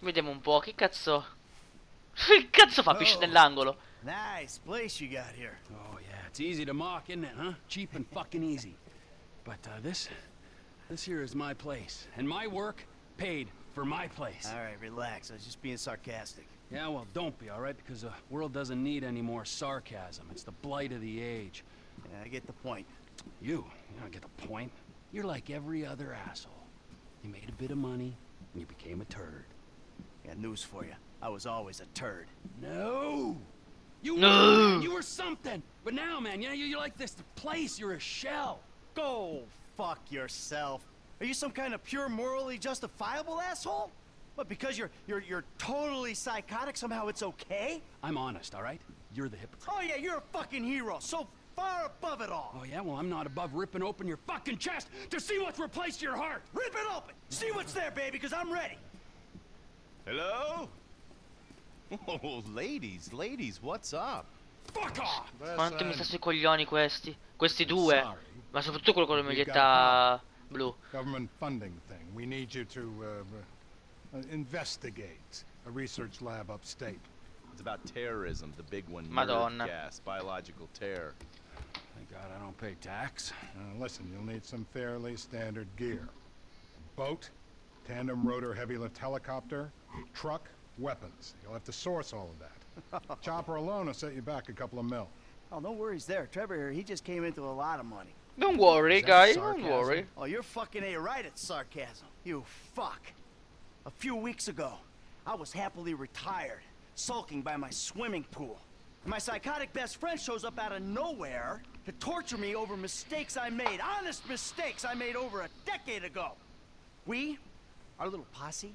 Vediamo un po', che cazzo... Che cazzo fa pesce Oh. nell'angolo? Nice place you got here. Oh, yeah, it's easy to mock, isn't it, huh? Cheap and fucking easy. But uh, this, this here is my place, and my work paid for my place. All right, relax. I was just being sarcastic. Yeah, well, don't be, all right? Because the world doesn't need any more sarcasm. It's the blight of the age. Yeah, I get the point. You, you don't get the point. You're like every other asshole. You made a bit of money, and you became a turd. Got news for you. I was always a turd. No! You No. were, man. You were something. But now, man, you know, you're like this place. You're a shell. Go fuck yourself. Are you some kind of pure morally justifiable asshole? But because you're you're you're totally psychotic, somehow it's okay? I'm honest, all right? You're the hypocrite. Oh yeah, you're a fucking hero, so far above it all. Oh, yeah? Well, I'm not above ripping open your fucking chest to see what's replaced your heart. Rip it open! See what's there, baby, because I'm ready. Hello? Oh, ladies, ladies, what's up? Fuck off! Quanto mi sta sui coglioni questi? Questi due. Ma soprattutto quello con la maglietta blu. Government funding thing. We need you to uh, uh, investigate a research lab upstate. It's about terrorism, the big one. Madonna. Gas, biological terror. Thank God I don't pay tax. Uh, listen, you'll need some fairly standard gear. Boat, tandem rotor heavy lift helicopter, truck, weapons. You'll have to source all of that. Chopper alone will set you back a couple of mil. Oh, no worries there. Trevor here, he just came into a lot of money. Don't worry, Is that guys, don't worry. Oh, you're fucking A right at sarcasm. You fuck. A few weeks ago, I was happily retired, sulking by my swimming pool. My psychotic best friend shows up out of nowhere to torture me over mistakes I made, honest mistakes I made over a decade ago. We, our little posse,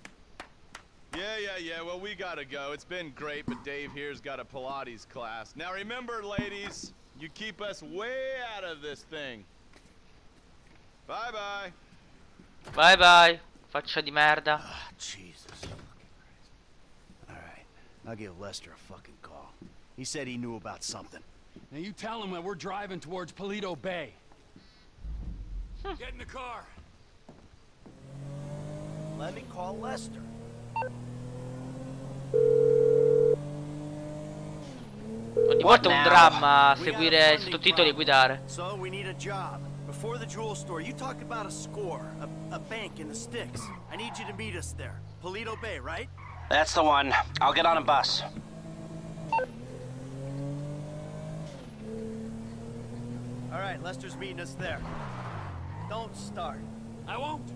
Yeah, yeah, yeah. Well, we gotta go. It's been great, but Dave here's got a Pilates class. Now remember, ladies, you keep us way out of this thing. Bye bye. Bye bye. Faccia di merda. Ah, Jesus. Alright, I'll give Lester a fucking call. He said he knew about something. Now you tell him that we're driving towards Paleto Bay. Get in the car. Let me call Lester. Ogni volta è un dramma We got a seguire i funding sottotitoli e guidare. So we need a job. Before the jewel store, you talked about a score, a, a bank in the sticks. I need you to meet us there. Paleto Bay, right? That's the one. I'll get on a bus. All right, Lester's meeting us there. Don't start. I won't.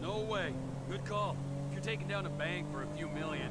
No way. Good call. If you're taking down a bank for a few million,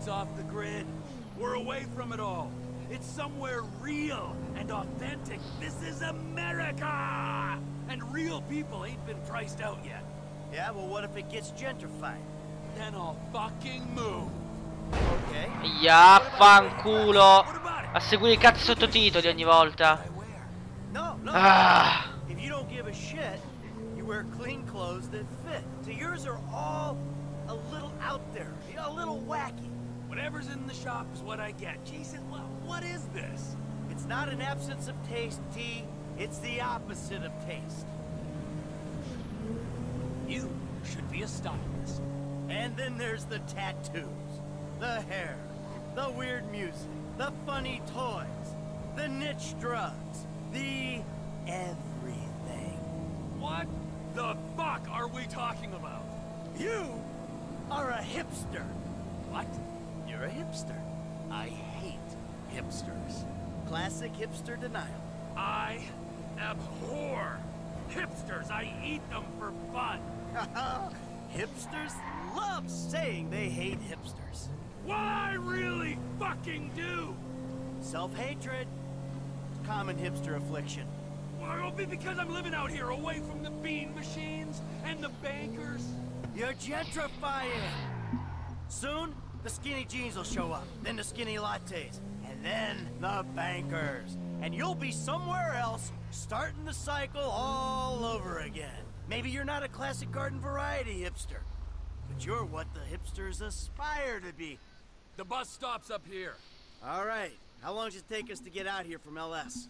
It's off the grid. We're away from it all. It's somewhere real and authentic. This is America! And real people ain't been priced out yet. Yeah, well, what if it gets gentrified? Then I'll fucking move. Okay. Ya fanculo. What about it? A seguire i cazzo sottotitoli ogni volta. No, no. Ah. If you don't give a shit, you wear clean clothes that fit. So yours are all a little out there, you a little wacky. Whatever's in the shop is what I get. Jesus, what, what is this? It's not an absence of taste, T. It's the opposite of taste. You should be a stylist. And then there's the tattoos, the hair, the weird music, the funny toys, the niche drugs, the everything. What the fuck are we talking about? You are a hipster. What? You're a hipster. I hate hipsters. Classic hipster denial. I abhor hipsters. I eat them for fun. hipsters love saying they hate hipsters. What I really fucking do. Self-hatred. Common hipster affliction. Well, it'll be because I'm living out here away from the bean machines and the bankers. You're gentrifying. Soon, the skinny jeans will show up, then the skinny lattes, and then the bankers. And you'll be somewhere else, starting the cycle all over again. Maybe you're not a classic garden variety hipster, but you're what the hipsters aspire to be. The bus stops up here. All right, how long does it take us to get out here from LS?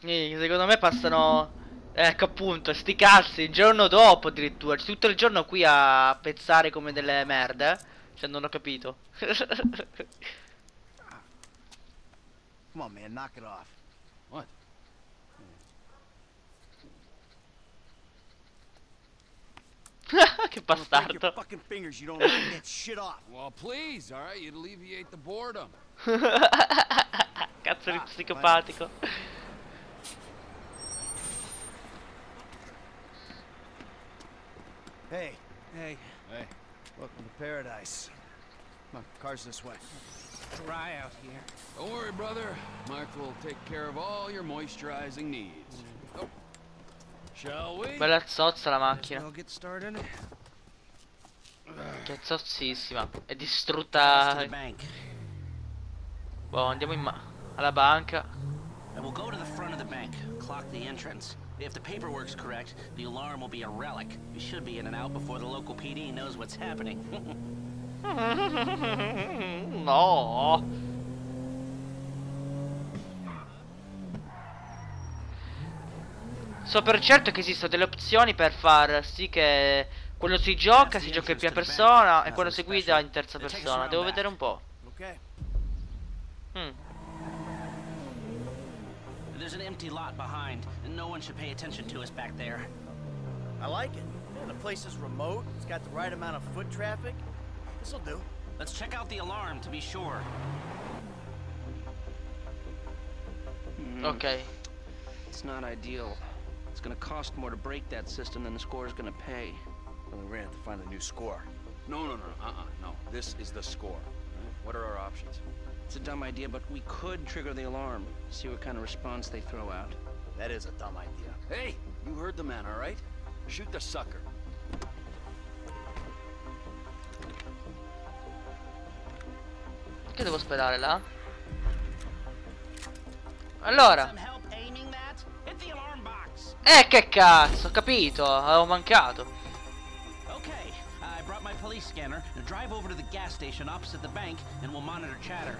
Sì, secondo me passano. Ecco appunto, sti cazzi, il giorno dopo addirittura. Tutto il giorno qui a pezzare come delle merde. Cioè, non ho capito. Come on, man, knock it off. What? che bastardo. fucking fingers, you don't knock that shit off. Well, please, all right? You'd alleviate the boredom. Cazzo di psicopatico. Hey, hey, Hey, welcome to paradise. Come on, car's this way. Dry out here. don't worry, brother. Mark will take care of all your moisturizing needs. Hmm. Oh. Shall we? Bella zozza la macchina. We'll get started. Che zozzissima. È distrutta. bank. Boh, andiamo in ma- alla banca. And we'll go to the front of the bank, clock the entrance. If the paperwork's correct, the alarm will be a relic. We should be in and out before the local PD knows what's happening. No. So per certo che esistono delle opzioni per far sì che quando si gioca si gioca in prima persona e quando si guida in terza persona. Devo vedere un po'. Okay. Mm. There's an empty lot behind, and no one should pay attention to us back there. I like it. Man, the place is remote. It's got the right amount of foot traffic. This'll do. Let's check out the alarm to be sure. Hmm. Ok. It's not ideal. It's gonna cost more to break that system than the score's gonna pay. Well, we're gonna have to find a new score. No, no, no, uh-uh, no. This is the score. What are our options? It's a dumb idea, but we could trigger the alarm. See what kind of response they throw out. That is a dumb idea. Hey, you heard the man, all right? Shoot the sucker. Che devo sperare là? Allora. Some help aiming that? The alarm box. Eh che cazzo, ho capito, avevo mancato. Gas station opposite the bank, and we'll monitor chatter.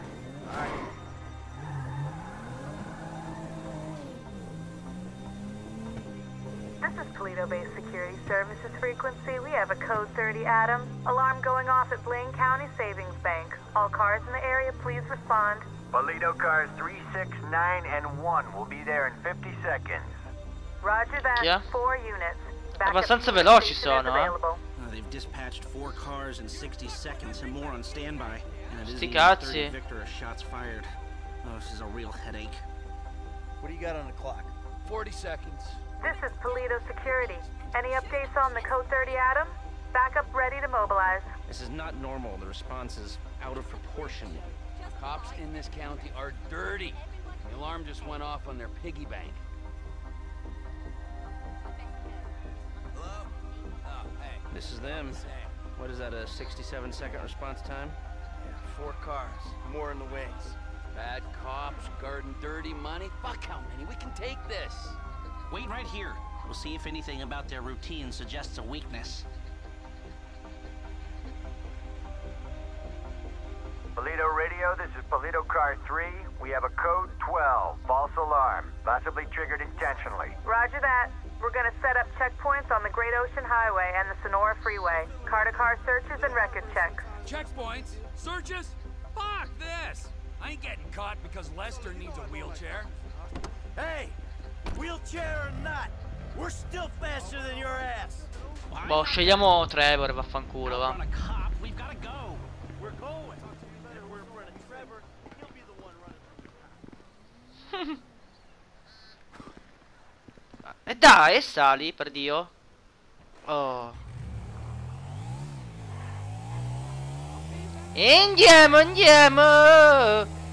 This is Toledo Based Security Services frequency. We have a code 30 Adam. Alarm going off at Blaine County Savings Bank. All cars in the area, please respond. Paleto cars 3, 6, 9, and 1 will be there in 50 seconds. Roger that. Yeah. Four units. Backup Abbastanza unit veloci station is sono, eh. available. They've dispatched four cars in 60 seconds and more on standby. And it Sti isn't even 30. Victor as shots fired. Oh, this is a real headache. What do you got on the clock? 40 seconds. This is Toledo Security. Any updates on the code 30 Adam? Backup ready to mobilize. This is not normal. The response is out of proportion. Cops in this county are dirty. The alarm just went off on their piggy bank. This is them. What is that, a 67 second response time? Yeah, four cars. More in the wings. Bad cops, guarding dirty money. Fuck how many? We can take this. Wait right here. We'll see if anything about their routine suggests a weakness. Paleto radio, this is Paleto Car 3. We have a code 12, false alarm, possibly triggered intentionally. Roger that. We're gonna set up checkpoints on the Great Ocean Highway and the Senora Freeway. Car-to-car searches and record checks. Checkpoints? Searches? Fuck this! I ain't getting caught because Lester needs a wheelchair. Hey, wheelchair or not, we're still faster than your ass. Boh, scegliamo Trevor, vaffanculo, va. Dai, sali, per Dio. Oh. Andiamo, andiamo!